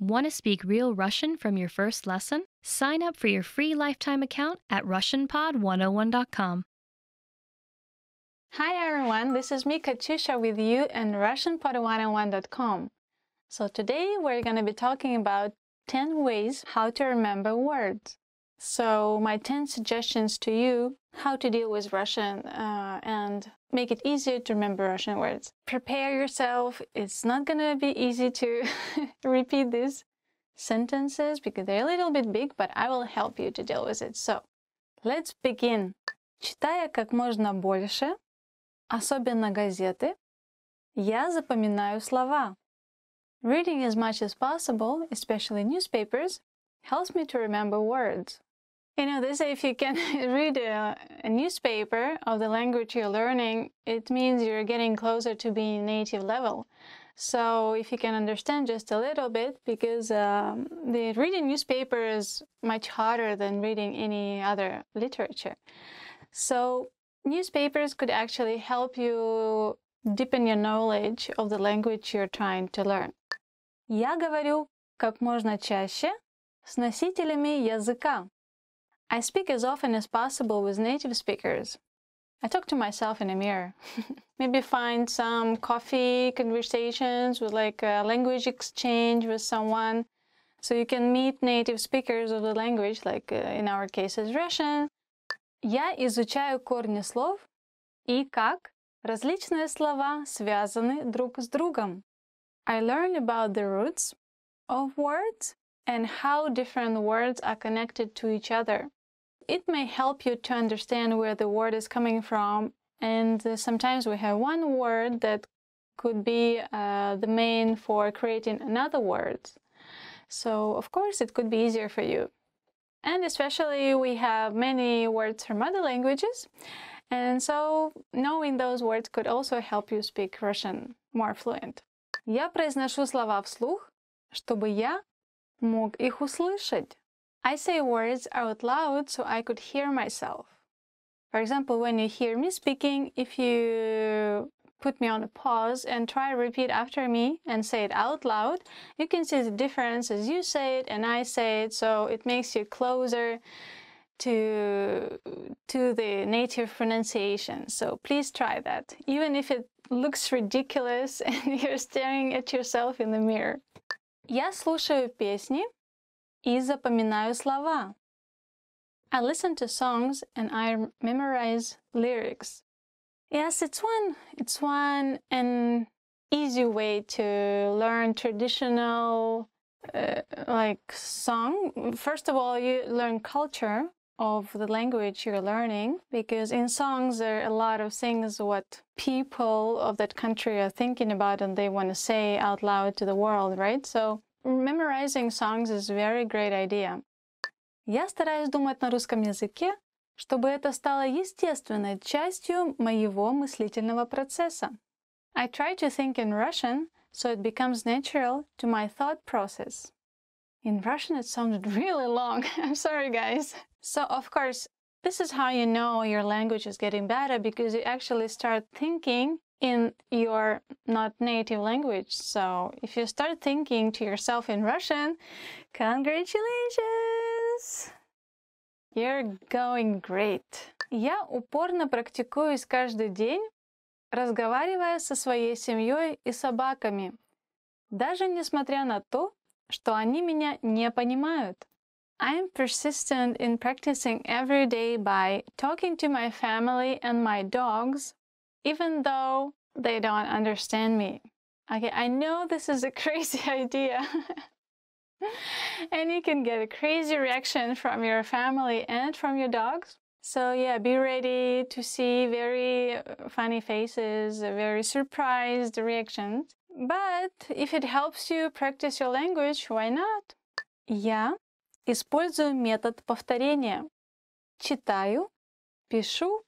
Want to speak real Russian from your first lesson? Sign up for your free lifetime account at RussianPod101.com. Hi everyone, this is me Katusha with you and RussianPod101.com. So today we're going to be talking about 10 ways how to remember words. So my 10 suggestions to you how to deal with Russian uh, and make it easier to remember Russian words. Prepare yourself. It's not going to be easy to repeat these sentences because they're a little bit big, but I will help you to deal with it. So let's begin. Читая как можно больше, особенно газеты, я запоминаю слова. Reading as much as possible, especially newspapers, helps me to remember words. You know, they say if you can read a, a, newspaper of the language you're learning, it means you're getting closer to being native level. So if you can understand just a little bit, because um, the reading newspaper is much harder than reading any other literature. So newspapers could actually help you deepen your knowledge of the language you're trying to learn. Я говорю как можно чаще с носителями языка. I speak as often as possible with native speakers. I talk to myself in a mirror. Maybe find some coffee conversations with like a language exchange with someone. So you can meet native speakers of the language, like uh, in our case is Russian. Я изучаю корни слов и как различные слова связаны друг с другом. I learn about the roots of words and how different words are connected to each other it may help you to understand where the word is coming from. And uh, sometimes we have one word that could be uh, the main for creating another word. So, of course, it could be easier for you. And especially, we have many words from other languages. And so, knowing those words could also help you speak Russian more fluent. Я произношу слова вслух, чтобы я мог их услышать. I say words out loud so I could hear myself. For example, when you hear me speaking, if you put me on a pause and try to repeat after me and say it out loud, you can see the difference as you say it and I say it, so it makes you closer to to the native pronunciation. So please try that, even if it looks ridiculous and you're staring at yourself in the mirror. Я слушаю песни и запоминаю слова. I listen to songs and I memorize lyrics. Yes, it's one it's one an easy way to learn traditional uh, like song. First of all, you learn culture of the language you're learning because in songs there are a lot of things what people of that country are thinking about and they want to say out loud to the world, right? So Memorizing songs is a very great idea. Я стараюсь думать на русском языке, чтобы это стало естественной частью моего мыслительного процесса. I try to think in Russian so it becomes natural to my thought process. In Russian it sounded really long. I'm sorry guys. So of course, this is how you know your language is getting better because you actually start thinking in your not native language. So if you start thinking to yourself in Russian, congratulations! You're going great. Я упорно практикуюсь каждый день, разговаривая со своей семьей и собаками, даже несмотря на то, что они меня не понимают. I am persistent in practicing every day by talking to my family and my dogs even though they don't understand me. Okay, I know this is a crazy idea. and you can get a crazy reaction from your family and from your dogs. So yeah, be ready to see very uh, funny faces, very surprised reactions. But if it helps you practice your language, why not? Я использую метод повторения. Читаю, пишу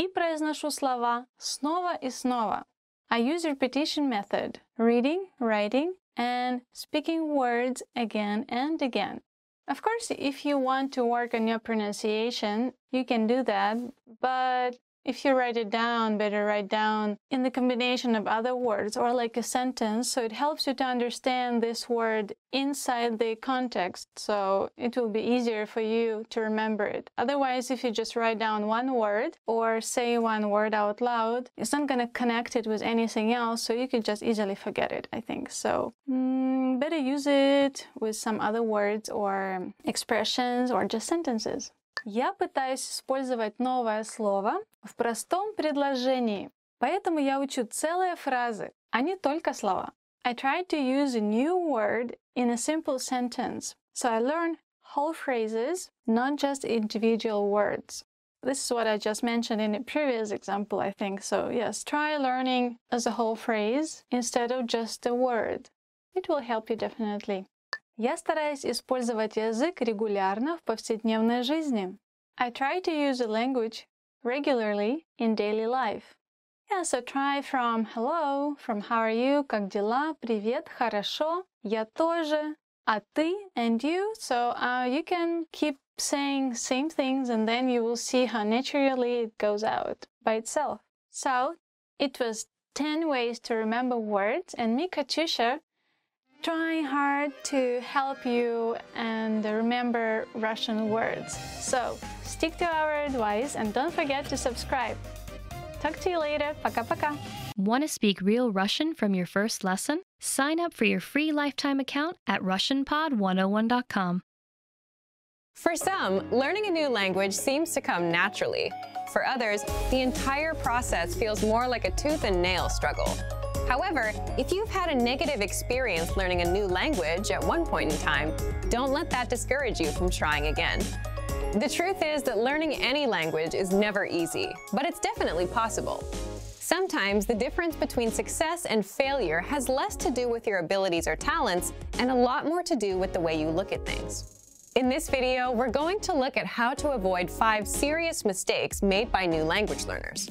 и произношу слова снова и снова. I use repetition method, reading, writing, and speaking words again and again. Of course, if you want to work on your pronunciation, you can do that, but if you write it down, better write down in the combination of other words or like a sentence. So it helps you to understand this word inside the context. So it will be easier for you to remember it. Otherwise, if you just write down one word or say one word out loud, it's not going to connect it with anything else. So you could just easily forget it, I think. So mm, better use it with some other words or expressions or just sentences. Я пытаюсь использовать новое слово в простом предложении, поэтому я учу целые фразы, а не только слова. I try to use a new word in a simple sentence, so I learn whole phrases, not just individual words. This is what I just mentioned in a previous example, I think. So, yes, try learning as a whole phrase instead of just a word. It will help you definitely. Я стараюсь использовать язык регулярно в повседневной жизни. I try to use the language regularly in daily life. Yeah, so try from hello, from how are you, как дела, привет, хорошо, я тоже, а ты, and you. So uh, you can keep saying same things and then you will see how naturally it goes out by itself. So it was 10 ways to remember words and me, Katusha, trying hard to help you and remember Russian words. So stick to our advice and don't forget to subscribe. Talk to you later. Пока-пока. Want to speak real Russian from your first lesson? Sign up for your free lifetime account at RussianPod101.com. For some, learning a new language seems to come naturally. For others, the entire process feels more like a tooth and nail struggle. However, if you've had a negative experience learning a new language at one point in time, don't let that discourage you from trying again. The truth is that learning any language is never easy, but it's definitely possible. Sometimes the difference between success and failure has less to do with your abilities or talents and a lot more to do with the way you look at things. In this video, we're going to look at how to avoid five serious mistakes made by new language learners.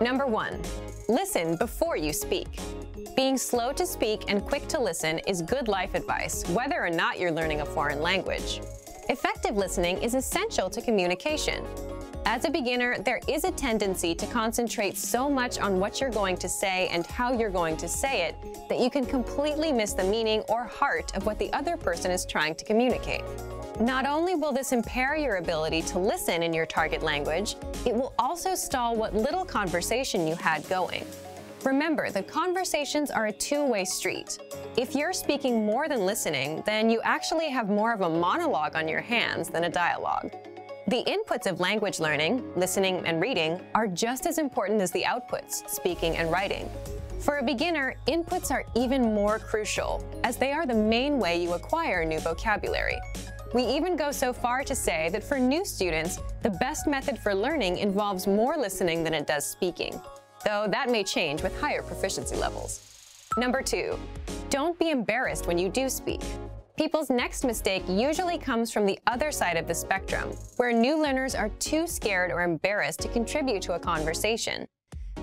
Number one, listen before you speak. Being slow to speak and quick to listen is good life advice, whether or not you're learning a foreign language. Effective listening is essential to communication. As a beginner, there is a tendency to concentrate so much on what you're going to say and how you're going to say it that you can completely miss the meaning or heart of what the other person is trying to communicate. Not only will this impair your ability to listen in your target language, it will also stall what little conversation you had going. Remember that conversations are a two-way street. If you're speaking more than listening, then you actually have more of a monologue on your hands than a dialogue. The inputs of language learning, listening and reading, are just as important as the outputs, speaking and writing. For a beginner, inputs are even more crucial, as they are the main way you acquire new vocabulary. We even go so far to say that for new students, the best method for learning involves more listening than it does speaking, though that may change with higher proficiency levels. Number two, don't be embarrassed when you do speak. People's next mistake usually comes from the other side of the spectrum, where new learners are too scared or embarrassed to contribute to a conversation.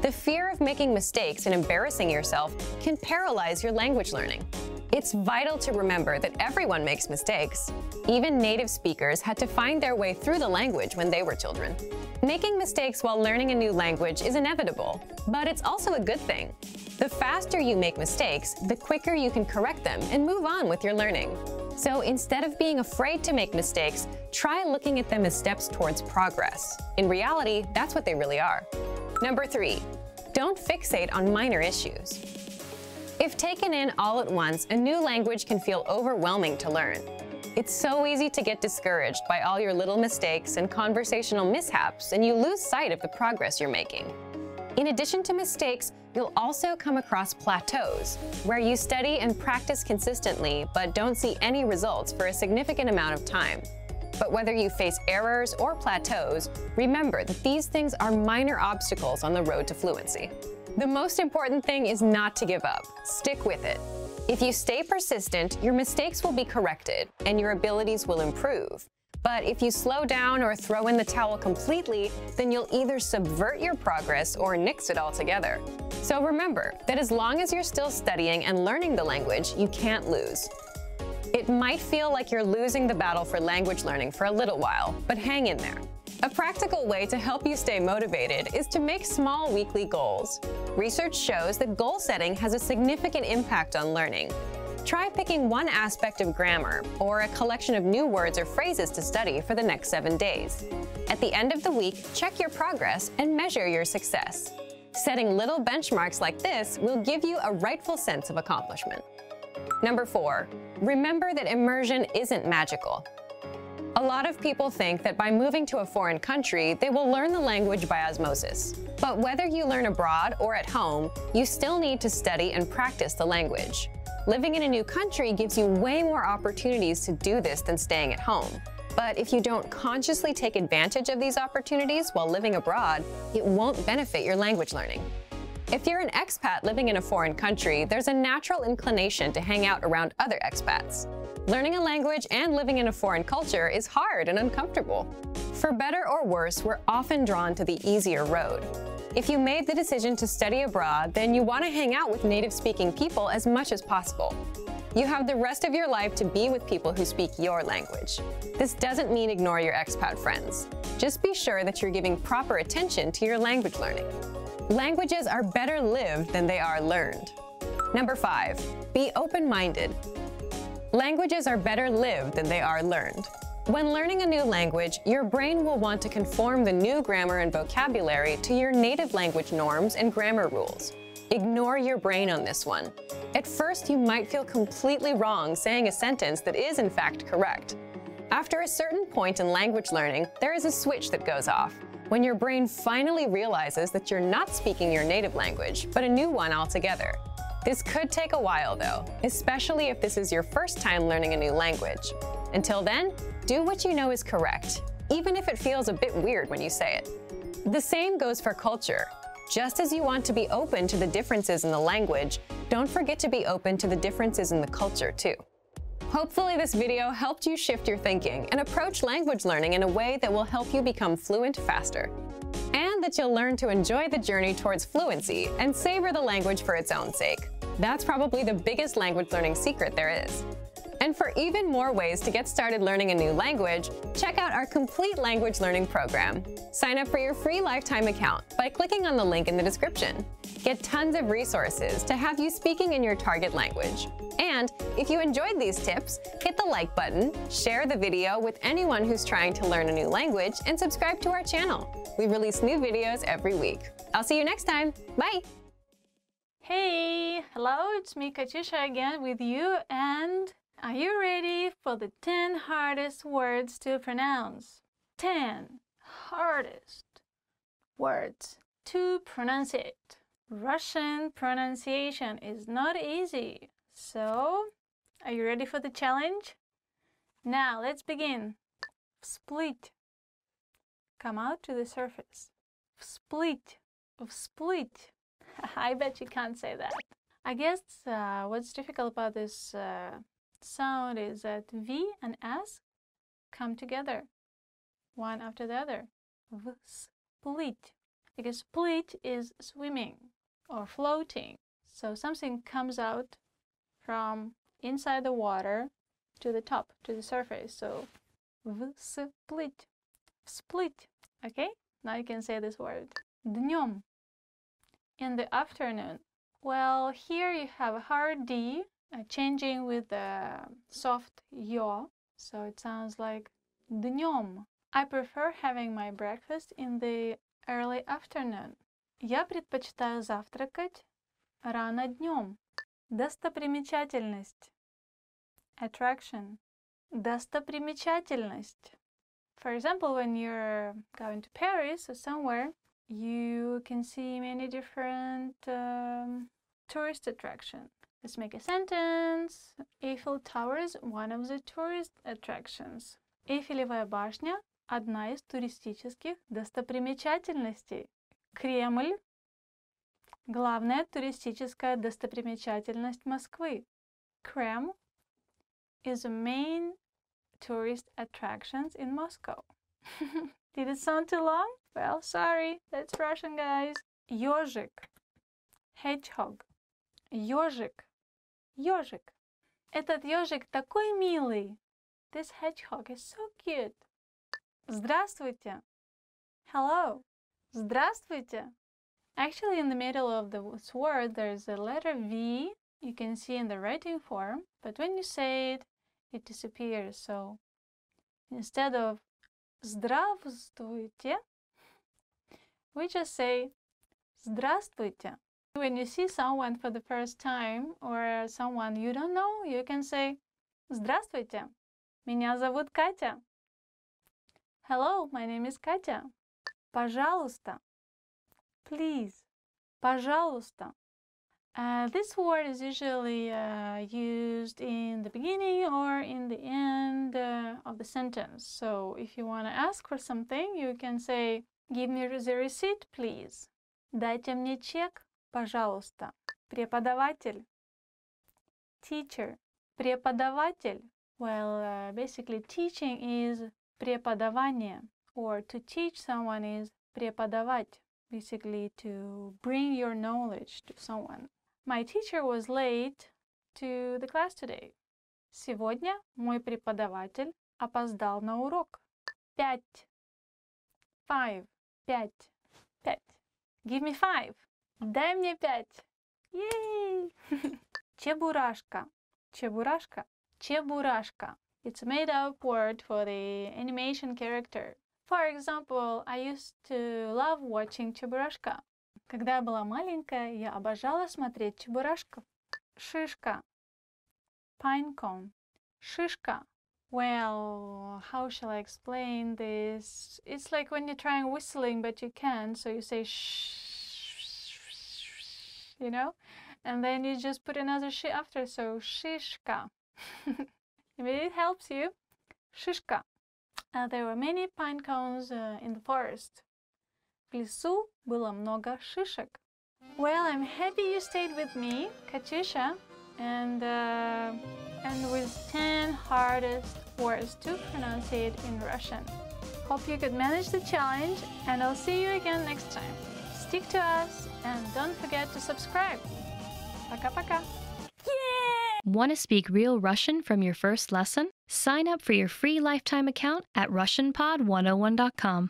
The fear of making mistakes and embarrassing yourself can paralyze your language learning. It's vital to remember that everyone makes mistakes. Even native speakers had to find their way through the language when they were children. Making mistakes while learning a new language is inevitable, but it's also a good thing. The faster you make mistakes, the quicker you can correct them and move on with your learning. So instead of being afraid to make mistakes, try looking at them as steps towards progress. In reality, that's what they really are. Number three, don't fixate on minor issues. If taken in all at once, a new language can feel overwhelming to learn. It's so easy to get discouraged by all your little mistakes and conversational mishaps, and you lose sight of the progress you're making. In addition to mistakes, you'll also come across plateaus, where you study and practice consistently but don't see any results for a significant amount of time. But whether you face errors or plateaus, remember that these things are minor obstacles on the road to fluency. The most important thing is not to give up. Stick with it. If you stay persistent, your mistakes will be corrected and your abilities will improve. But if you slow down or throw in the towel completely, then you'll either subvert your progress or nix it altogether. So remember that as long as you're still studying and learning the language, you can't lose. It might feel like you're losing the battle for language learning for a little while, but hang in there. A practical way to help you stay motivated is to make small weekly goals. Research shows that goal setting has a significant impact on learning. Try picking one aspect of grammar or a collection of new words or phrases to study for the next seven days. At the end of the week, check your progress and measure your success. Setting little benchmarks like this will give you a rightful sense of accomplishment. Number four, remember that immersion isn't magical. A lot of people think that by moving to a foreign country, they will learn the language by osmosis. But whether you learn abroad or at home, you still need to study and practice the language. Living in a new country gives you way more opportunities to do this than staying at home. But if you don't consciously take advantage of these opportunities while living abroad, it won't benefit your language learning. If you're an expat living in a foreign country, there's a natural inclination to hang out around other expats. Learning a language and living in a foreign culture is hard and uncomfortable. For better or worse, we're often drawn to the easier road. If you made the decision to study abroad, then you want to hang out with native speaking people as much as possible. You have the rest of your life to be with people who speak your language. This doesn't mean ignore your expat friends. Just be sure that you're giving proper attention to your language learning. Languages are better lived than they are learned. Number five, be open-minded. Languages are better lived than they are learned. When learning a new language, your brain will want to conform the new grammar and vocabulary to your native language norms and grammar rules. Ignore your brain on this one. At first, you might feel completely wrong saying a sentence that is in fact correct. After a certain point in language learning, there is a switch that goes off, when your brain finally realizes that you're not speaking your native language, but a new one altogether. This could take a while though, especially if this is your first time learning a new language. Until then, do what you know is correct, even if it feels a bit weird when you say it. The same goes for culture. Just as you want to be open to the differences in the language, don't forget to be open to the differences in the culture too. Hopefully this video helped you shift your thinking and approach language learning in a way that will help you become fluent faster And that you'll learn to enjoy the journey towards fluency and savor the language for its own sake. That's probably the biggest language learning secret there is. And for even more ways to get started learning a new language, check out our complete language learning program. Sign up for your free lifetime account by clicking on the link in the description. Get tons of resources to have you speaking in your target language. And if you enjoyed these tips, hit the like button, share the video with anyone who's trying to learn a new language, and subscribe to our channel. We release new videos every week. I'll see you next time. Bye! Hey! Hello, it's me, Katyusha, again with you, and are you ready for the 10 hardest words to pronounce? 10 hardest words to pronounce it. Russian pronunciation is not easy. So, are you ready for the challenge? Now, let's begin. Split. Come out to the surface. Split. Split. I bet you can't say that. I guess uh, what's difficult about this uh, sound is that V and S come together, one after the other. V, split. Because split is swimming or floating. So something comes out from inside the water to the top, to the surface. So v, split. Split. Okay? Now you can say this word. Днем. In the afternoon. Well, here you have a hard D uh, changing with the soft yo, so it sounds like днем. I prefer having my breakfast in the early afternoon. Я предпочитаю завтракать рано днем. Достопримечательность. Attraction. Достопримечательность. For example, when you're going to Paris or somewhere, you can see many different um, tourist attractions. Let's make a sentence. Eiffel Tower is one of the tourist attractions. Эйфелевая башня – одна из туристических достопримечательностей. Кремль – главная туристическая достопримечательность Москвы. Kreml is the main tourist attractions in Moscow. Did it sound too long? Well, sorry, that's Russian, guys. Ёжик – hedgehog. Ёжик Ёжик. Этот ёжик такой милый. This hedgehog is so cute. Здравствуйте. Hello. Здравствуйте. Actually, in the middle of the word, there's a letter V you can see in the writing form, but when you say it, it disappears. So instead of здравствуйте, we just say здравствуйте. When you see someone for the first time or someone you don't know, you can say Здравствуйте, меня зовут Катя. Hello, my name is Katya. Пожалуйста. Please. Пожалуйста. Uh, this word is usually uh, used in the beginning or in the end uh, of the sentence. So if you want to ask for something, you can say, give me the receipt, please. Дайте мне чек, Пожалуйста. Преподаватель. Teacher. Преподаватель. Well, uh, basically teaching is преподавание. Or to teach someone is преподавать. Basically to bring your knowledge to someone. My teacher was late to the class today. Сегодня мой преподаватель опоздал на урок. Пять. Five. Пять. Пять. Give me five. Дай мне пять. Yay! Чебурашка. Чебурашка. Чебурашка. It's a made-up word for the animation character. For example, I used to love watching Чебурашка. Когда я была маленькая, я обожала смотреть Чебурашка. Шишка. Pine cone. Шишка. Well, how shall I explain this? It's like when you're trying whistling but you can't, so you say shh, you know? And then you just put another sh after, so shishka. Maybe it helps you. Shishka. Uh, there were many pine cones uh, in the forest. В лесу было много шишек. Well, I'm happy you stayed with me, Katyusha, and, uh, and with 10 hardest words to pronounce it in Russian. Hope you could manage the challenge, and I'll see you again next time. Stick to us, and don't forget to subscribe. Paka paka. Yeah! Want to speak real Russian from your first lesson? Sign up for your free lifetime account at RussianPod101.com.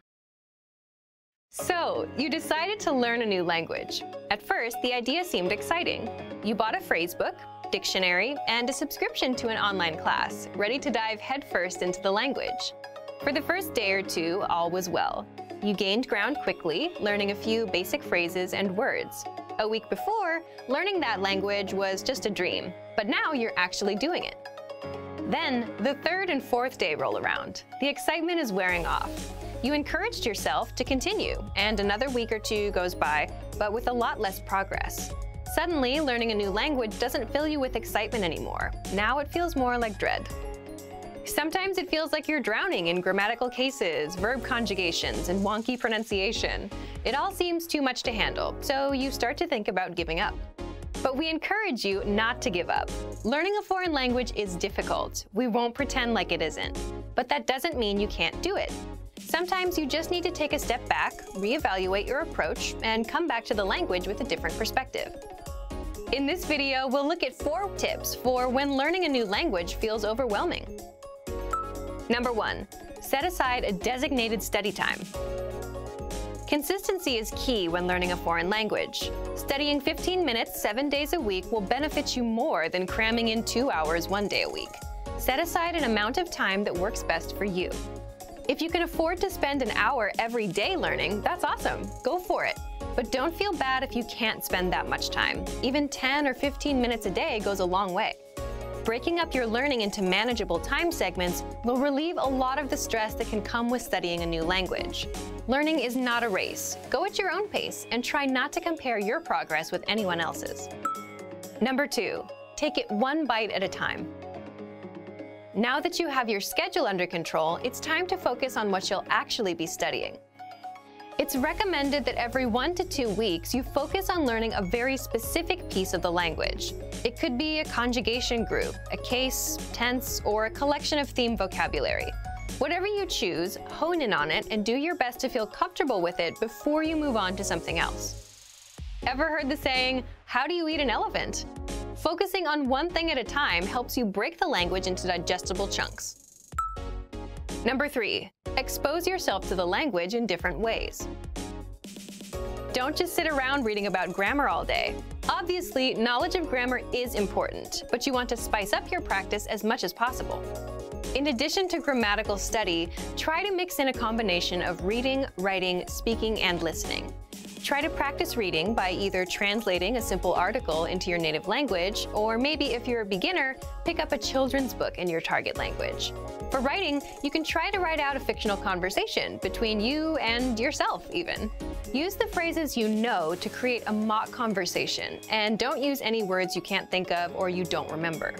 So, you decided to learn a new language. At first, the idea seemed exciting. You bought a phrase book, dictionary, and a subscription to an online class, ready to dive headfirst into the language. For the first day or two, all was well. You gained ground quickly, learning a few basic phrases and words. A week before, learning that language was just a dream, but now you're actually doing it. Then, the third and fourth day roll around. The excitement is wearing off. You encouraged yourself to continue, and another week or two goes by, but with a lot less progress. Suddenly, learning a new language doesn't fill you with excitement anymore. Now it feels more like dread. Sometimes it feels like you're drowning in grammatical cases, verb conjugations, and wonky pronunciation. It all seems too much to handle, so you start to think about giving up. But we encourage you not to give up. Learning a foreign language is difficult. We won't pretend like it isn't. But that doesn't mean you can't do it. Sometimes you just need to take a step back, reevaluate your approach, and come back to the language with a different perspective. In this video, we'll look at four tips for when learning a new language feels overwhelming. Number one, set aside a designated study time. Consistency is key when learning a foreign language. Studying 15 minutes seven days a week will benefit you more than cramming in two hours one day a week. Set aside an amount of time that works best for you. If you can afford to spend an hour every day learning, that's awesome. Go for it. But don't feel bad if you can't spend that much time. Even 10 or 15 minutes a day goes a long way. Breaking up your learning into manageable time segments will relieve a lot of the stress that can come with studying a new language. Learning is not a race. Go at your own pace and try not to compare your progress with anyone else's. Number two, take it one bite at a time. Now that you have your schedule under control, it's time to focus on what you'll actually be studying. It's recommended that every one to two weeks you focus on learning a very specific piece of the language. It could be a conjugation group, a case, tense, or a collection of theme vocabulary. Whatever you choose, hone in on it and do your best to feel comfortable with it before you move on to something else. Ever heard the saying, how do you eat an elephant? Focusing on one thing at a time helps you break the language into digestible chunks. Number three, Expose yourself to the language in different ways. Don't just sit around reading about grammar all day. Obviously, knowledge of grammar is important, but you want to spice up your practice as much as possible. In addition to grammatical study, try to mix in a combination of reading, writing, speaking, and listening. Try to practice reading by either translating a simple article into your native language, or maybe if you're a beginner, pick up a children's book in your target language. For writing, you can try to write out a fictional conversation between you and yourself, even. Use the phrases you know to create a mock conversation, and don't use any words you can't think of or you don't remember.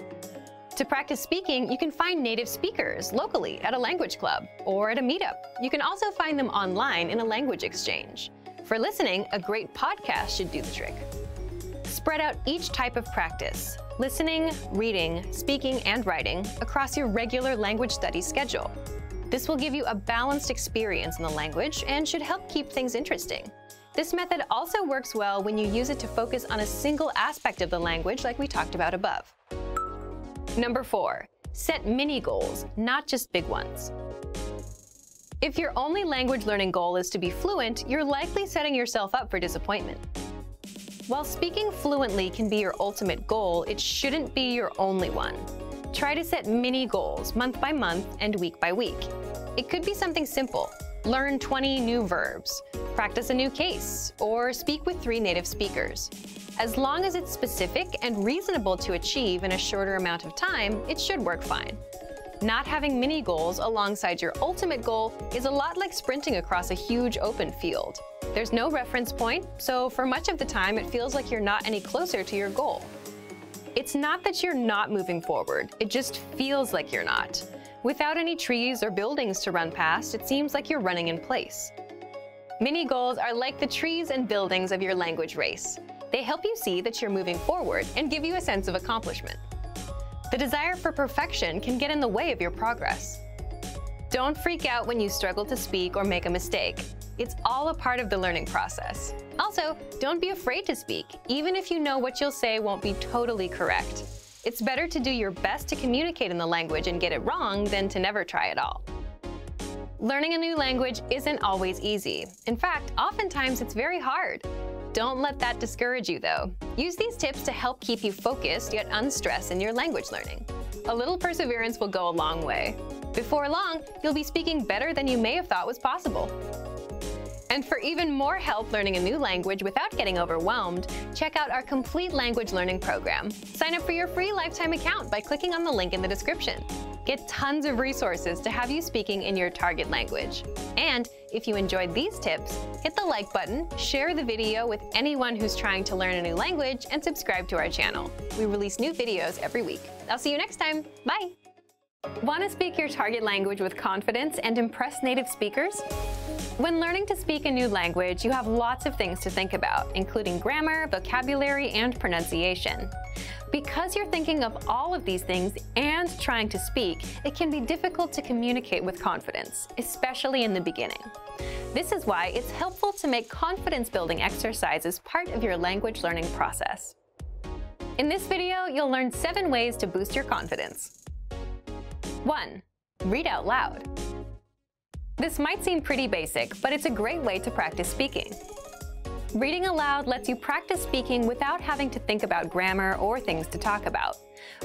To practice speaking, you can find native speakers locally at a language club or at a meetup. You can also find them online in a language exchange. For listening, a great podcast should do the trick. Spread out each type of practice listening, reading, speaking, and writing across your regular language study schedule. This will give you a balanced experience in the language and should help keep things interesting. This method also works well when you use it to focus on a single aspect of the language like we talked about above. Number four, set mini goals, not just big ones. If your only language learning goal is to be fluent, you're likely setting yourself up for disappointment. While speaking fluently can be your ultimate goal, it shouldn't be your only one. Try to set mini goals month by month and week by week. It could be something simple. Learn 20 new verbs, practice a new case, or speak with three native speakers. As long as it's specific and reasonable to achieve in a shorter amount of time, it should work fine. Not having mini goals alongside your ultimate goal is a lot like sprinting across a huge open field. There's no reference point, so for much of the time it feels like you're not any closer to your goal. It's not that you're not moving forward, it just feels like you're not. Without any trees or buildings to run past, it seems like you're running in place. Mini goals are like the trees and buildings of your language race. They help you see that you're moving forward and give you a sense of accomplishment. The desire for perfection can get in the way of your progress. Don't freak out when you struggle to speak or make a mistake. It's all a part of the learning process. Also, don't be afraid to speak, even if you know what you'll say won't be totally correct. It's better to do your best to communicate in the language and get it wrong than to never try at all. Learning a new language isn't always easy. In fact, oftentimes it's very hard. Don't let that discourage you, though. Use these tips to help keep you focused yet unstressed in your language learning. A little perseverance will go a long way. Before long, you'll be speaking better than you may have thought was possible. And for even more help learning a new language without getting overwhelmed, check out our complete language learning program. Sign up for your free lifetime account by clicking on the link in the description. Get tons of resources to have you speaking in your target language. And if you enjoyed these tips, hit the like button, share the video with anyone who's trying to learn a new language, and subscribe to our channel. We release new videos every week. I'll see you next time. Bye! Want to speak your target language with confidence and impress native speakers? When learning to speak a new language, you have lots of things to think about, including grammar, vocabulary, and pronunciation. Because you're thinking of all of these things and trying to speak, it can be difficult to communicate with confidence, especially in the beginning. This is why it's helpful to make confidence building exercises part of your language learning process. In this video, you'll learn seven ways to boost your confidence. 1. Read out loud. This might seem pretty basic, but it's a great way to practice speaking. Reading aloud lets you practice speaking without having to think about grammar or things to talk about.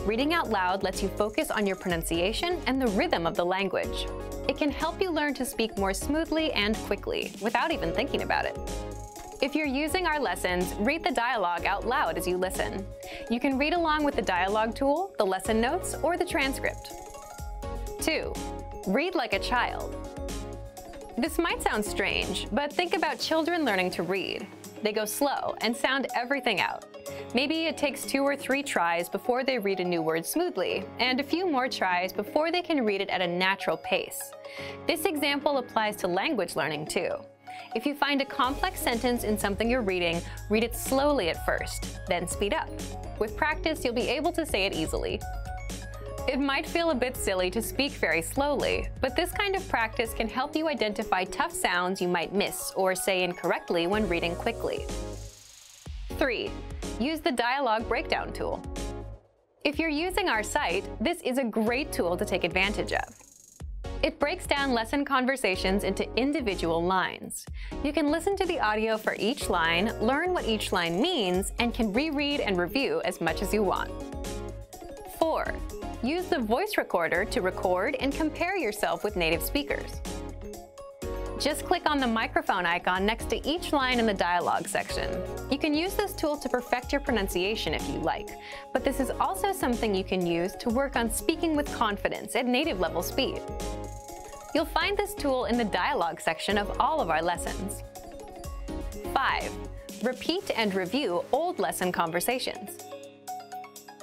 Reading out loud lets you focus on your pronunciation and the rhythm of the language. It can help you learn to speak more smoothly and quickly, without even thinking about it. If you're using our lessons, read the dialogue out loud as you listen. You can read along with the dialogue tool, the lesson notes, or the transcript. 2. Read like a child. This might sound strange, but think about children learning to read. They go slow and sound everything out. Maybe it takes two or three tries before they read a new word smoothly, and a few more tries before they can read it at a natural pace. This example applies to language learning too. If you find a complex sentence in something you're reading, read it slowly at first, then speed up. With practice, you'll be able to say it easily. It might feel a bit silly to speak very slowly, but this kind of practice can help you identify tough sounds you might miss or say incorrectly when reading quickly. 3. Use the dialogue breakdown tool. If you're using our site, this is a great tool to take advantage of. It breaks down lesson conversations into individual lines. You can listen to the audio for each line, learn what each line means, and can reread and review as much as you want. 4. Use the voice recorder to record and compare yourself with native speakers. Just click on the microphone icon next to each line in the dialogue section. You can use this tool to perfect your pronunciation if you like, but this is also something you can use to work on speaking with confidence at native level speed. You'll find this tool in the dialogue section of all of our lessons. 5. Repeat and review old lesson conversations.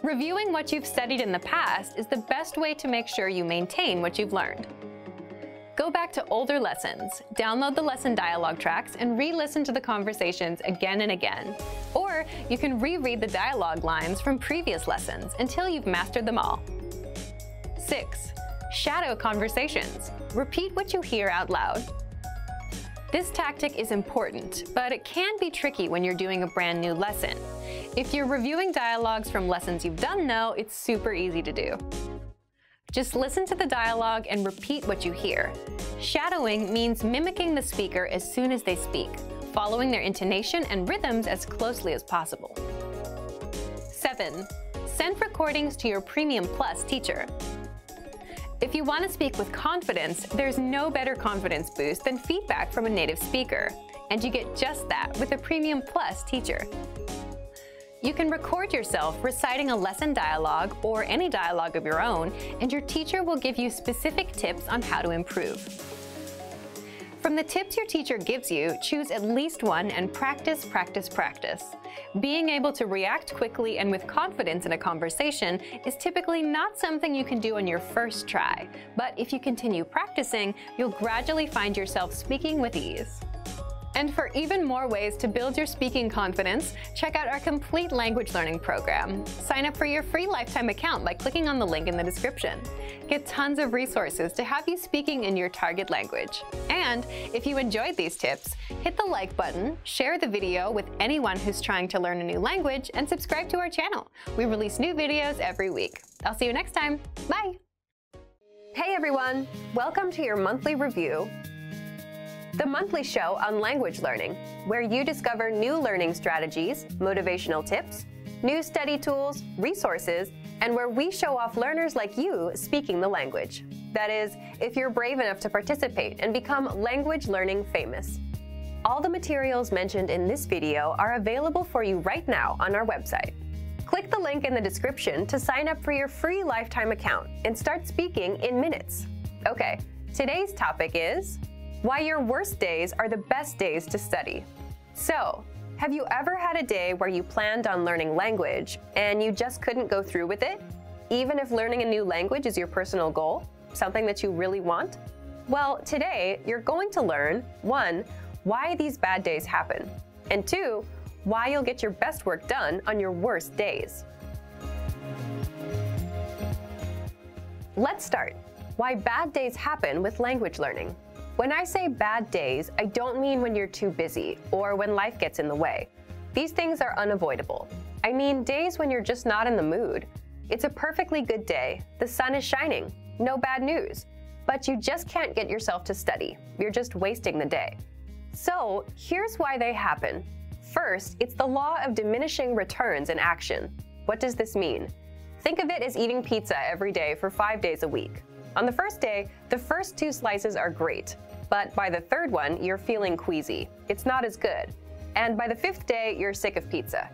Reviewing what you've studied in the past is the best way to make sure you maintain what you've learned. Go back to older lessons, download the lesson dialogue tracks, and re-listen to the conversations again and again. Or you can reread the dialogue lines from previous lessons until you've mastered them all. 6. Shadow conversations. Repeat what you hear out loud. This tactic is important, but it can be tricky when you're doing a brand new lesson. If you're reviewing dialogues from lessons you've done though, it's super easy to do. Just listen to the dialogue and repeat what you hear. Shadowing means mimicking the speaker as soon as they speak, following their intonation and rhythms as closely as possible. 7. Send recordings to your Premium Plus teacher. If you want to speak with confidence, there's no better confidence boost than feedback from a native speaker. And you get just that with a Premium Plus teacher. You can record yourself reciting a lesson dialogue or any dialogue of your own, and your teacher will give you specific tips on how to improve. From the tips your teacher gives you, choose at least one and practice, practice, practice. Being able to react quickly and with confidence in a conversation is typically not something you can do on your first try, but if you continue practicing, you'll gradually find yourself speaking with ease. And for even more ways to build your speaking confidence, check out our complete language learning program. Sign up for your free lifetime account by clicking on the link in the description. Get tons of resources to have you speaking in your target language. And if you enjoyed these tips, hit the like button, share the video with anyone who's trying to learn a new language, and subscribe to our channel. We release new videos every week. I'll see you next time. Bye! Hey everyone! Welcome to your monthly review the monthly show on language learning, where you discover new learning strategies, motivational tips, new study tools, resources, and where we show off learners like you speaking the language. That is, if you're brave enough to participate and become language learning famous. All the materials mentioned in this video are available for you right now on our website. Click the link in the description to sign up for your free lifetime account and start speaking in minutes. Okay, today's topic is why your worst days are the best days to study. So, have you ever had a day where you planned on learning language and you just couldn't go through with it? Even if learning a new language is your personal goal, something that you really want? Well, today you're going to learn one, why these bad days happen, and two, why you'll get your best work done on your worst days. Let's start. Why bad days happen with language learning. When I say bad days, I don't mean when you're too busy or when life gets in the way. These things are unavoidable. I mean days when you're just not in the mood. It's a perfectly good day, the sun is shining, no bad news, but you just can't get yourself to study. You're just wasting the day. So, here's why they happen. First, it's the law of diminishing returns in action. What does this mean? Think of it as eating pizza every day for five days a week. On the first day, the first two slices are great, but by the third one, you're feeling queasy. It's not as good. And by the fifth day, you're sick of pizza.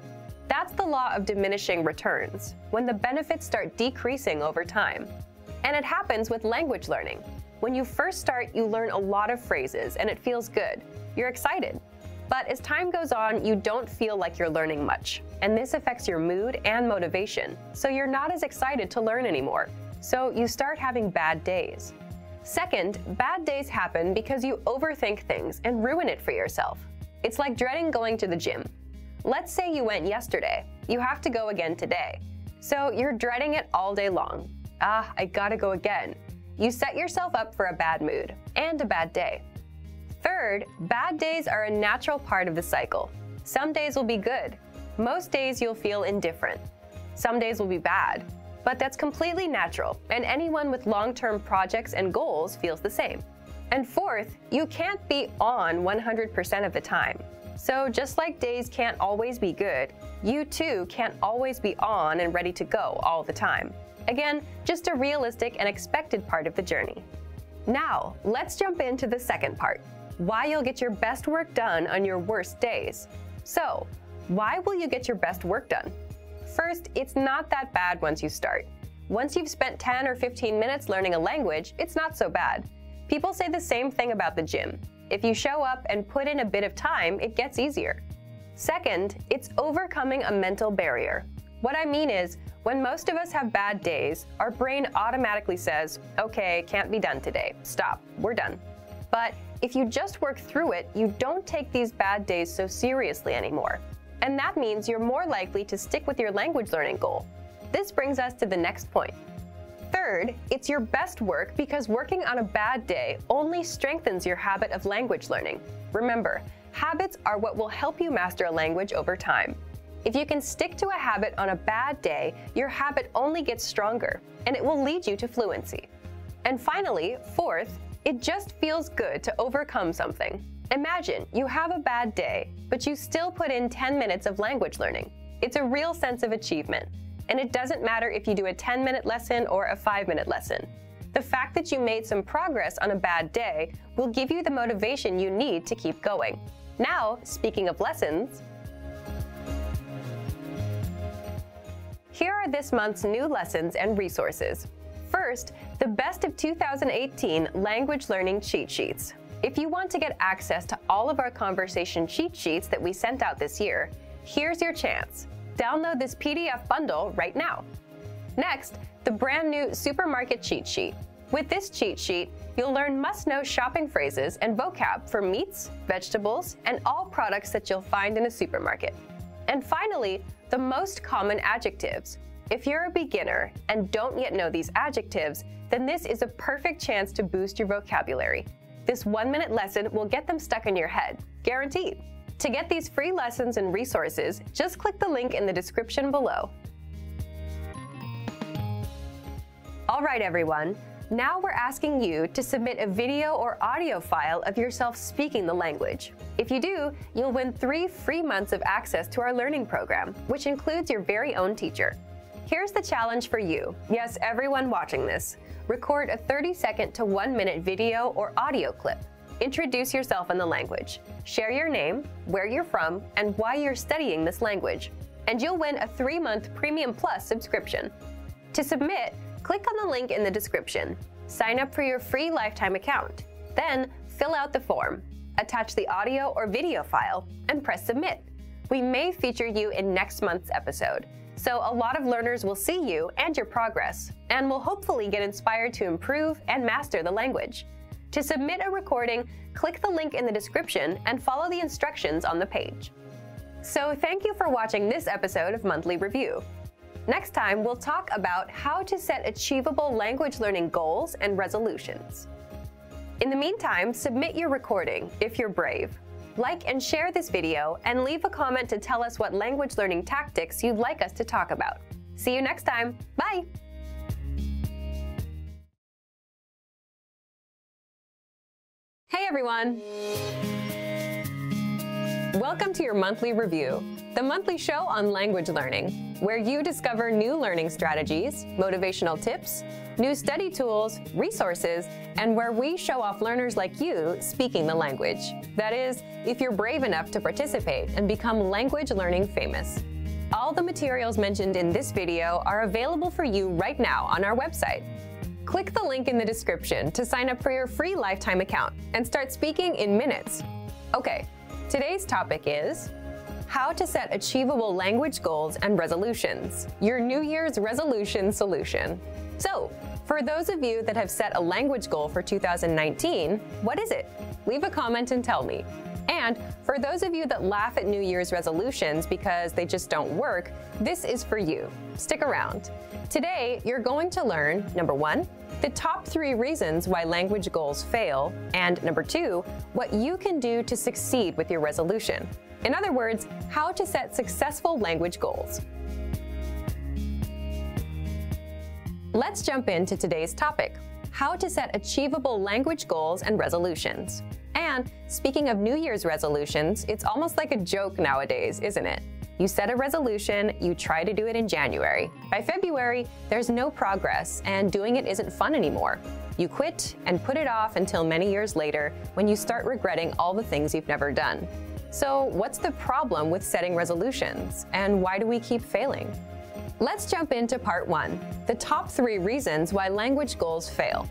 That's the law of diminishing returns, when the benefits start decreasing over time. And it happens with language learning. When you first start, you learn a lot of phrases and it feels good. You're excited. But as time goes on, you don't feel like you're learning much. And this affects your mood and motivation, so you're not as excited to learn anymore so you start having bad days. Second, bad days happen because you overthink things and ruin it for yourself. It's like dreading going to the gym. Let's say you went yesterday. You have to go again today. So you're dreading it all day long. Ah, I gotta go again. You set yourself up for a bad mood and a bad day. Third, bad days are a natural part of the cycle. Some days will be good. Most days you'll feel indifferent. Some days will be bad. But that's completely natural, and anyone with long-term projects and goals feels the same. And fourth, you can't be on 100% of the time. So just like days can't always be good, you too can't always be on and ready to go all the time. Again, just a realistic and expected part of the journey. Now, let's jump into the second part, why you'll get your best work done on your worst days. So, why will you get your best work done? First, it's not that bad once you start. Once you've spent 10 or 15 minutes learning a language, it's not so bad. People say the same thing about the gym. If you show up and put in a bit of time, it gets easier. Second, it's overcoming a mental barrier. What I mean is, when most of us have bad days, our brain automatically says, okay, can't be done today. Stop, we're done. But if you just work through it, you don't take these bad days so seriously anymore. And that means you're more likely to stick with your language learning goal. This brings us to the next point. Third, it's your best work because working on a bad day only strengthens your habit of language learning. Remember, habits are what will help you master a language over time. If you can stick to a habit on a bad day, your habit only gets stronger, and it will lead you to fluency. And finally, fourth, it just feels good to overcome something. Imagine you have a bad day, but you still put in 10 minutes of language learning. It's a real sense of achievement. And it doesn't matter if you do a 10 minute lesson or a 5 minute lesson. The fact that you made some progress on a bad day will give you the motivation you need to keep going. Now, speaking of lessons, here are this month's new lessons and resources. First, the Best of 2018 Language Learning Cheat Sheets. If you want to get access to all of our conversation cheat sheets that we sent out this year, here's your chance. Download this PDF bundle right now. Next, the brand new Supermarket Cheat Sheet. With this cheat sheet, you'll learn must-know shopping phrases and vocab for meats, vegetables, and all products that you'll find in a supermarket. And finally, the most common adjectives. If you're a beginner and don't yet know these adjectives, then this is a perfect chance to boost your vocabulary. This one-minute lesson will get them stuck in your head, guaranteed. To get these free lessons and resources, just click the link in the description below. All right, everyone. Now we're asking you to submit a video or audio file of yourself speaking the language. If you do, you'll win three free months of access to our learning program, which includes your very own teacher. Here's the challenge for you. Yes, everyone watching this. Record a 30 second to 1 minute video or audio clip. Introduce yourself in the language. Share your name, where you're from, and why you're studying this language. And you'll win a three-month Premium Plus subscription. To submit, click on the link in the description. Sign up for your free lifetime account. Then, fill out the form. Attach the audio or video file, and press Submit. We may feature you in next month's episode. So a lot of learners will see you and your progress, and will hopefully get inspired to improve and master the language. To submit a recording, click the link in the description and follow the instructions on the page. So thank you for watching this episode of Monthly Review. Next time, we'll talk about how to set achievable language learning goals and resolutions. In the meantime, submit your recording if you're brave. Like and share this video, and leave a comment to tell us what language learning tactics you'd like us to talk about. See you next time. Bye! Hey everyone! Welcome to your monthly review, the monthly show on language learning, where you discover new learning strategies, motivational tips, new study tools, resources, and where we show off learners like you speaking the language. That is, if you're brave enough to participate and become language learning famous. All the materials mentioned in this video are available for you right now on our website. Click the link in the description to sign up for your free lifetime account and start speaking in minutes. Okay, today's topic is how to set achievable language goals and resolutions, your New Year's resolution solution. So, for those of you that have set a language goal for 2019, what is it? Leave a comment and tell me. And for those of you that laugh at New Year's resolutions because they just don't work, this is for you. Stick around. Today, you're going to learn number one, the top three reasons why language goals fail, and number two, what you can do to succeed with your resolution. In other words, how to set successful language goals. Let's jump into today's topic how to set achievable language goals and resolutions. And speaking of New Year's resolutions, it's almost like a joke nowadays, isn't it? You set a resolution, you try to do it in January. By February, there's no progress, and doing it isn't fun anymore. You quit and put it off until many years later when you start regretting all the things you've never done. So, what's the problem with setting resolutions, and why do we keep failing? Let's jump into part one the top three reasons why language goals fail.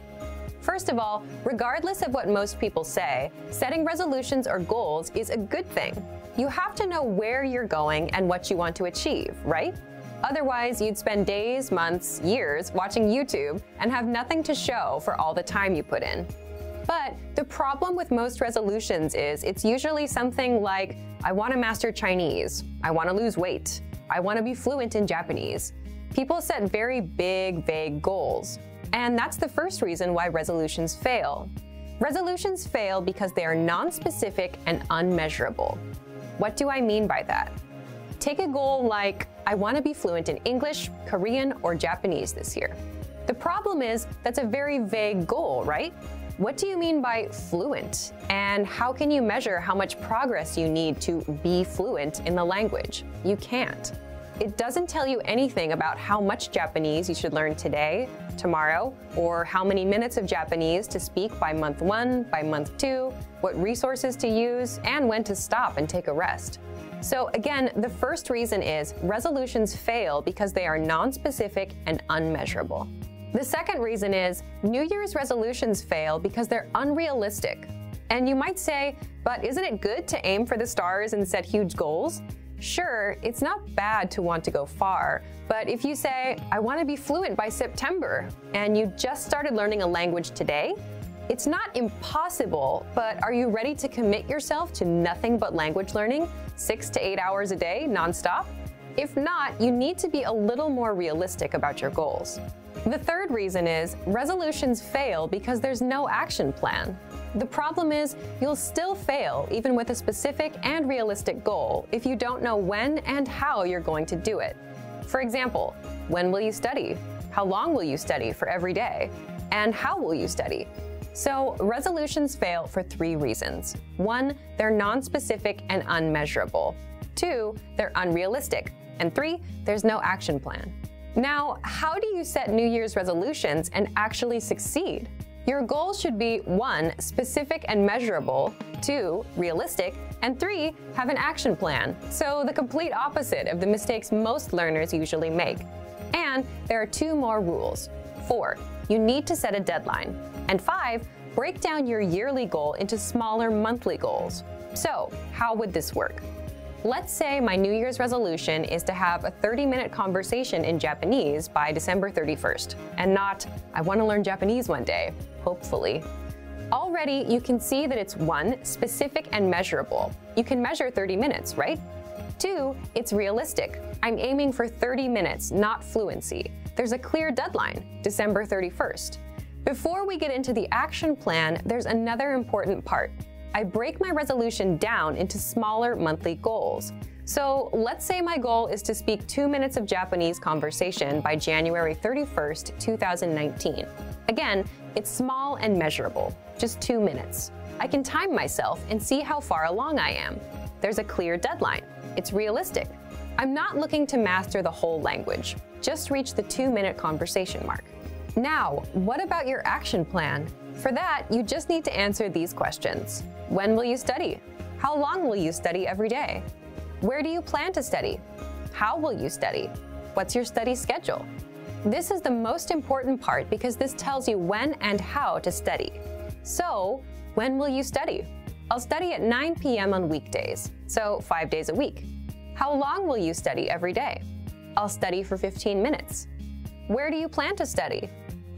First of all, regardless of what most people say, setting resolutions or goals is a good thing. You have to know where you're going and what you want to achieve, right? Otherwise, you'd spend days, months, years watching YouTube and have nothing to show for all the time you put in. But the problem with most resolutions is it's usually something like, I want to master Chinese, I want to lose weight, I want to be fluent in Japanese. People set very big, vague goals. And that's the first reason why resolutions fail. Resolutions fail because they are non-specific and unmeasurable. What do I mean by that? Take a goal like, I want to be fluent in English, Korean, or Japanese this year. The problem is, that's a very vague goal, right? What do you mean by fluent? And how can you measure how much progress you need to be fluent in the language? You can't. It doesn't tell you anything about how much Japanese you should learn today, tomorrow, or how many minutes of Japanese to speak by month one, by month two, what resources to use, and when to stop and take a rest. So again, the first reason is resolutions fail because they are non-specific and unmeasurable. The second reason is New Year's resolutions fail because they're unrealistic. And you might say, but isn't it good to aim for the stars and set huge goals? Sure, it's not bad to want to go far, but if you say, I want to be fluent by September, and you just started learning a language today, it's not impossible, but are you ready to commit yourself to nothing but language learning, six to eight hours a day, nonstop? If not, you need to be a little more realistic about your goals. The third reason is resolutions fail because there's no action plan. The problem is, you'll still fail even with a specific and realistic goal if you don't know when and how you're going to do it. For example, when will you study? How long will you study for every day? And how will you study? So, resolutions fail for three reasons. One, they're non-specific and unmeasurable. Two, they're unrealistic. And three, there's no action plan. Now, how do you set New Year's resolutions and actually succeed? Your goals should be one, specific and measurable, two, realistic, and three, have an action plan. So the complete opposite of the mistakes most learners usually make. And there are two more rules. Four, you need to set a deadline. And five, break down your yearly goal into smaller monthly goals. So, how would this work? Let's say my New Year's resolution is to have a 30 minute conversation in Japanese by December 31st, and not, I want to learn Japanese one day, hopefully. Already, you can see that it's one, specific and measurable. You can measure 30 minutes, right? Two, it's realistic. I'm aiming for 30 minutes, not fluency. There's a clear deadline, December 31st. Before we get into the action plan, there's another important part. I break my resolution down into smaller monthly goals. So let's say my goal is to speak two minutes of Japanese conversation by January 31st, 2019. Again, it's small and measurable, just two minutes. I can time myself and see how far along I am. There's a clear deadline. It's realistic. I'm not looking to master the whole language, just reach the two minute conversation mark. Now, what about your action plan? For that, you just need to answer these questions. When will you study? How long will you study every day? Where do you plan to study? How will you study? What's your study schedule? This is the most important part because this tells you when and how to study. So, when will you study? I'll study at 9 p.m. on weekdays, so five days a week. How long will you study every day? I'll study for 15 minutes. Where do you plan to study?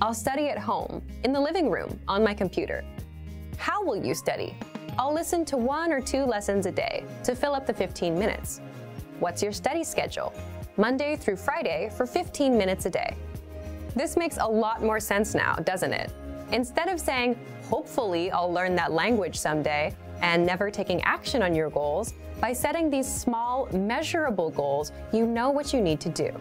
I'll study at home, in the living room, on my computer. How will you study? I'll listen to one or two lessons a day to fill up the 15 minutes. What's your study schedule? Monday through Friday for 15 minutes a day. This makes a lot more sense now, doesn't it? Instead of saying, hopefully I'll learn that language someday, and never taking action on your goals, by setting these small, measurable goals, you know what you need to do.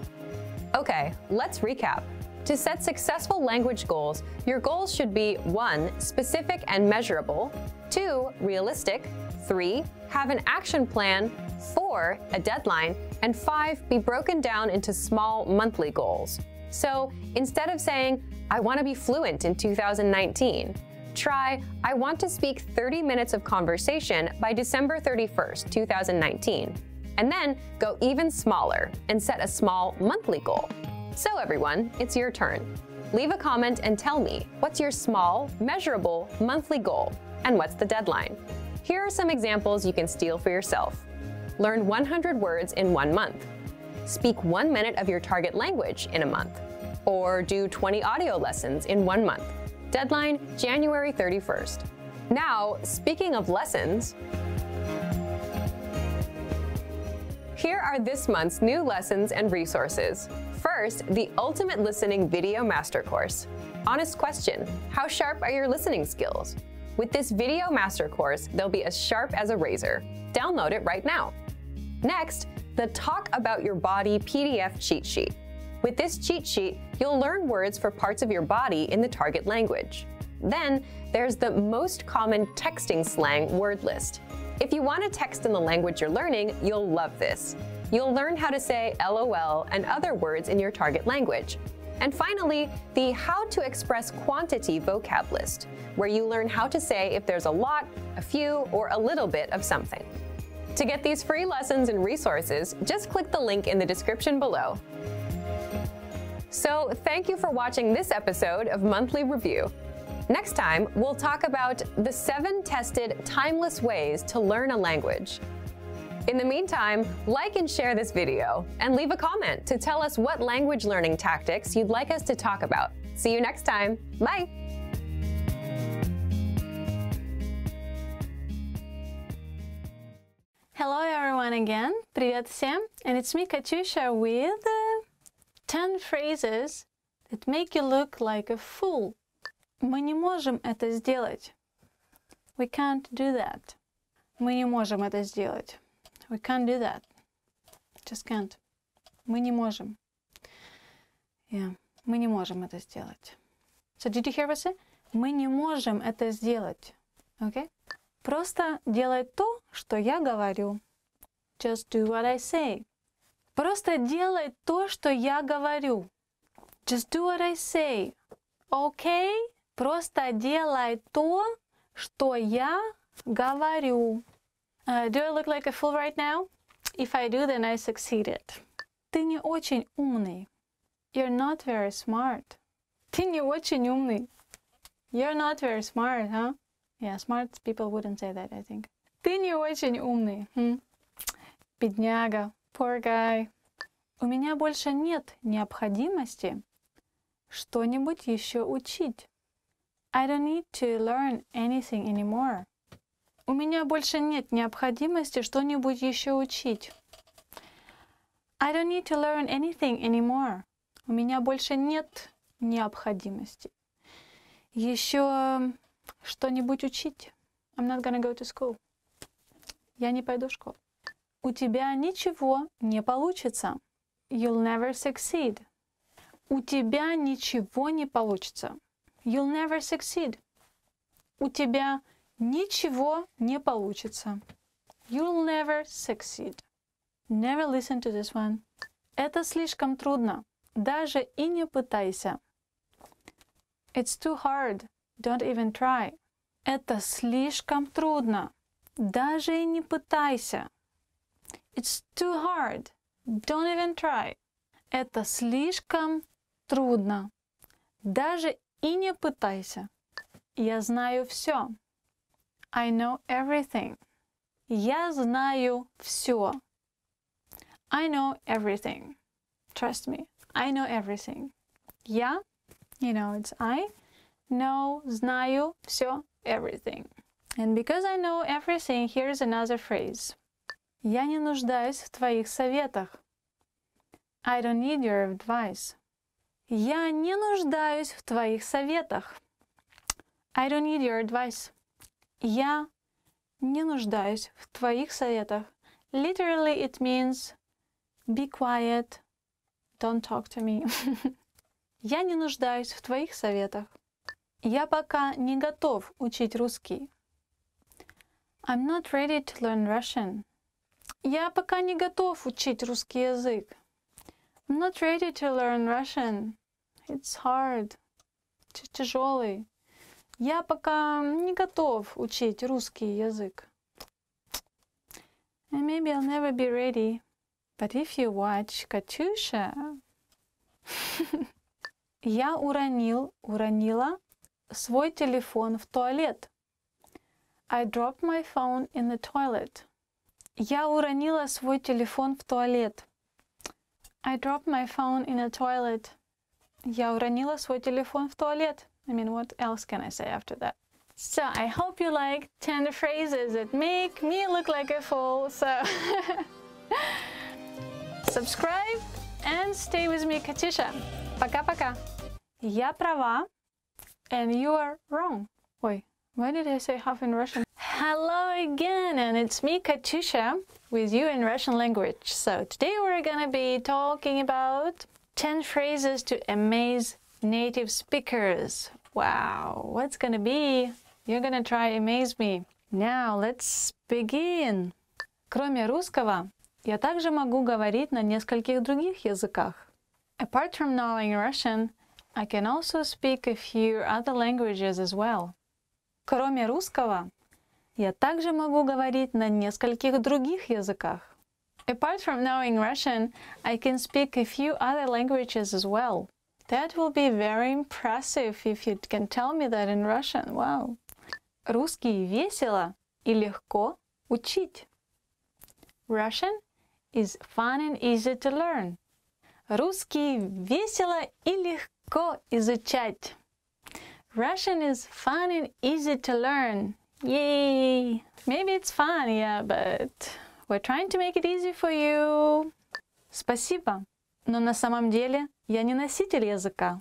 Okay, let's recap. To set successful language goals, your goals should be 1. Specific and measurable, 2. Realistic, 3. Have an action plan, 4. A deadline, and 5. Be broken down into small monthly goals. So instead of saying, I want to be fluent in 2019, try, I want to speak 30 minutes of conversation by December 31st, 2019. And then go even smaller and set a small monthly goal. So everyone, it's your turn. Leave a comment and tell me what's your small, measurable monthly goal and what's the deadline. Here are some examples you can steal for yourself. Learn 100 words in one month. Speak one minute of your target language in a month. Or do 20 audio lessons in one month. Deadline January 31st. Now, speaking of lessons, here are this month's new lessons and resources. First, the Ultimate Listening Video Master Course. Honest question, how sharp are your listening skills? With this video master course, they'll be as sharp as a razor. Download it right now. Next, the Talk About Your Body PDF cheat sheet. With this cheat sheet, you'll learn words for parts of your body in the target language. Then, there's the most common texting slang word list. If you want to text in the language you're learning, you'll love this. You'll learn how to say LOL and other words in your target language. And finally, the How to Express Quantity vocab list, where you learn how to say if there's a lot, a few, or a little bit of something. To get these free lessons and resources, just click the link in the description below. So, thank you for watching this episode of Monthly Review. Next time, we'll talk about the seven tested timeless ways to learn a language. In the meantime, like and share this video, and leave a comment to tell us what language learning tactics you'd like us to talk about. See you next time. Bye! Hello everyone again. Привет всем. And it's me, Katyusha, with uh, 10 phrases that make you look like a fool. Мы не можем это сделать. We can't do that. Мы не можем это сделать. We can't do that. Just can't. Мы не можем. Yeah. Мы не можем это сделать. So did you hear what I said? Мы не можем это сделать. Okay? Просто делай то, что я говорю. Just do what I say. Просто делай то, что я говорю. Just do what I say. Okay? Просто делай то, что я говорю. Uh, do I look like a fool right now? If I do, then I succeeded. Ты не очень умный. You're not very smart. Ты не очень умный. You're not very smart, huh? Yeah, smart people wouldn't say that, I think. Ты не очень умный. Hm? Бедняга. Poor guy. У меня больше нет необходимости что-нибудь еще учить. I don't need to learn anything anymore. У меня больше нет необходимости что-нибудь еще учить. I don't need to learn anything anymore. У меня больше нет необходимости еще что-нибудь учить. I'm not gonna go to school. Я не пойду в школу. У тебя ничего не получится. You'll never succeed. У тебя ничего не получится. You'll never succeed. У тебя ничего не получится. You'll never succeed. Never listen to this one. Это слишком трудно. Даже и не пытайся. It's too hard. Don't even try. Это слишком трудно. Даже и не пытайся. It's too hard. Don't even try. Это слишком трудно. Даже и не пытайся. Я знаю все. I know everything. Я знаю все. I know everything. Trust me. I know everything. Я, you know, it's I, know, знаю, все, everything. And because I know everything, here's another phrase. Я не нуждаюсь в твоих советах. I don't need your advice. Я не нуждаюсь в твоих советах. I don't need your advice. Я не нуждаюсь в твоих советах. Literally, it means be quiet, don't talk to me. Я не нуждаюсь в твоих советах. Я пока не готов учить русский. I'm not ready to learn Russian. Я пока не готов учить русский язык. I'm not ready to learn Russian. It's hard. Тяжелый. Я пока не готов учить русский язык. And maybe I'll never be ready. But if you watch Katyusha... Я уронил, уронила свой телефон в туалет. I dropped my phone in the toilet. Я уронила свой телефон в туалет. I dropped my phone in the toilet. Я уронила свой телефон в туалет. I mean, what else can I say after that? So I hope you like 10 phrases that make me look like a fool. So subscribe and stay with me, Katusha. Пока-пока. Я права. And you are wrong. Wait, why did I say half in Russian? Hello again, and it's me, Katusha, with you in Russian language. So today we're gonna be talking about 10 phrases to amaze native speakers Wow, what's gonna be? You're gonna try amaze me. Now let's begin. Кроме русского, я также могу говорить на нескольких других языках. Apart from knowing Russian, I can also speak a few other languages as well. Кроме русского, я также могу говорить на нескольких других языках. Apart from knowing Russian, I can speak a few other languages as well. That will be very impressive if you can tell me that in Russian. Wow. Русский весело и легко учить. Russian is fun and easy to learn. Русский весело и легко изучать. Russian is fun and easy to learn. Yay! Maybe it's fun, yeah, but we're trying to make it easy for you. Спасибо, но на самом деле я не носитель языка.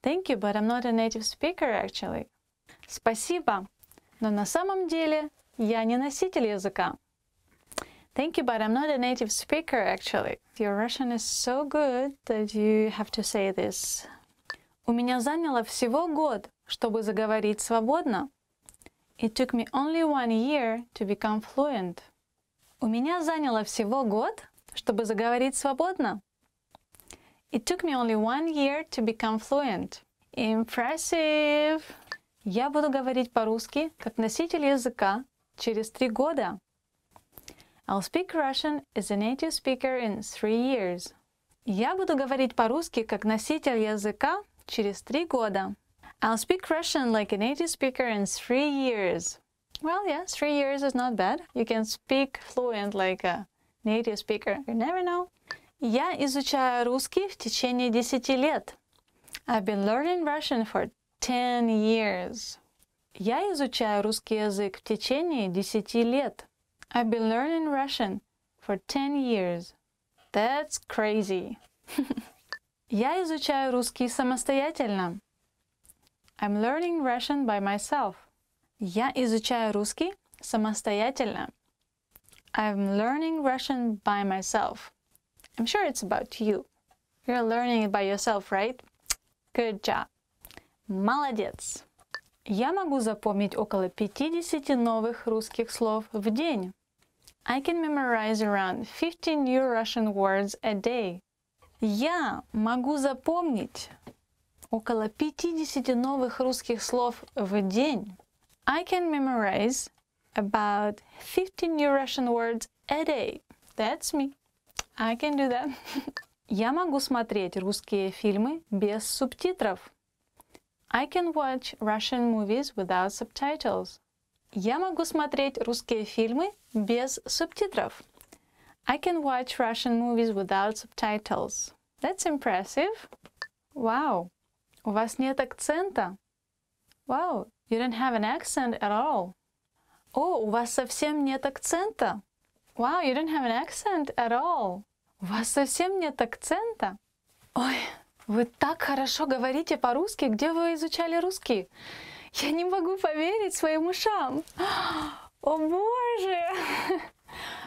Thank you, but I'm not a native speaker actually. Спасибо, но на самом деле я не носитель языка. Thank you, but I'm not a native speaker actually. Your Russian is so good that you have to say this. У меня заняло всего год, чтобы заговорить свободно. It took me only one year to become fluent. У меня заняло всего год, чтобы заговорить свободно. It took me only one year to become fluent. Impressive! Я буду говорить по-русски как носитель языка через три года. I'll speak Russian as a native speaker in three years. Я буду говорить по-русски как носитель языка через три года. I'll speak Russian like a native speaker in three years. Well, yeah, three years is not bad. You can speak fluent like a native speaker. You never know. Я изучаю русский в течение десяти лет. I've been learning Russian for 10 years. Я изучаю русский язык в течение десяти лет. I've been learning Russian for 10 years. That's crazy. Я изучаю русский самостоятельно. I'm learning Russian by myself. Я изучаю русский самостоятельно. I'm learning Russian by myself. I'm sure it's about you. You're learning it by yourself, right? Good job. Молодец. Я могу запомнить около 50 новых русских слов в день. I can memorize around 50 new Russian words a day. Я могу запомнить около 50 новых русских слов в день. I can memorize about 50 new Russian words a day. That's me. I can do that. Я могу смотреть русские фильмы без субтитров. I can watch Russian movies without subtitles. Я могу смотреть русские фильмы без субтитров. I can watch Russian movies without subtitles. That's impressive. Wow. У вас нет акцента? Wow, you don't have an accent at all. О, у вас совсем нет акцента? Wow, you don't have an accent at all. У вас совсем нет акцента? Ой, вы так хорошо говорите по-русски. Где вы изучали русский? Я не могу поверить своим ушам. О боже!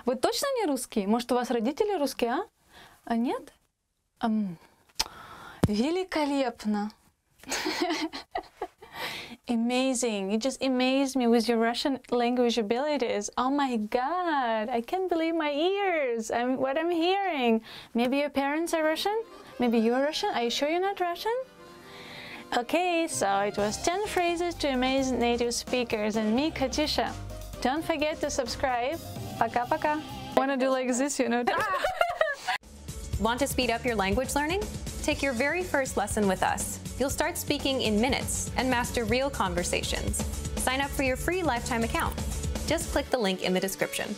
Вы точно не русский? Может, у вас родители русские, а? А нет? Великолепно. Amazing. You just amazed me with your Russian language abilities. Oh my God. I can't believe my ears. I'm, what I'm hearing. Maybe your parents are Russian? Maybe you're Russian? Are you sure you're not Russian? Okay, so it was 10 phrases to amaze native speakers and me, Katusha. Don't forget to subscribe. Пока-пока. Wanna do like this, you know? Want to speed up your language learning? Take your very first lesson with us. You'll start speaking in minutes and master real conversations. Sign up for your free lifetime account. Just click the link in the description.